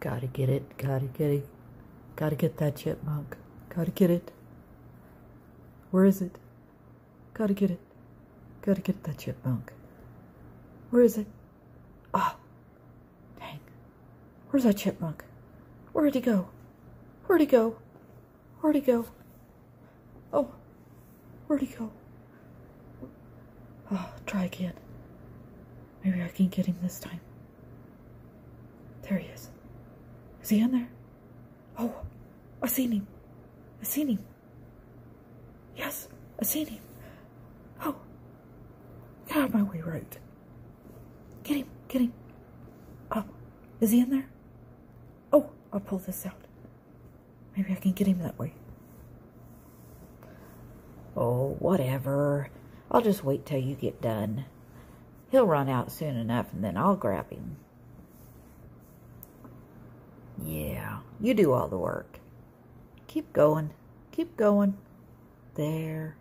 Gotta get it, gotta get it. Gotta get that chipmunk. Gotta get it. Where is it? Gotta get it. Gotta get that chipmunk. Where is it? Ah, oh, dang. Where's that chipmunk? Where'd he go? Where'd he go? Where'd he go? Oh, where'd he go? Oh, try again. Maybe I can get him this time. There he is. Is he in there? Oh, I seen him. I seen him. Yes, I seen him. Oh, get out of my way, right. Get him, get him. Oh, is he in there? Oh, I'll pull this out. Maybe I can get him that way. Oh, whatever. I'll just wait till you get done. He'll run out soon enough and then I'll grab him. You do all the work. Keep going. Keep going. There.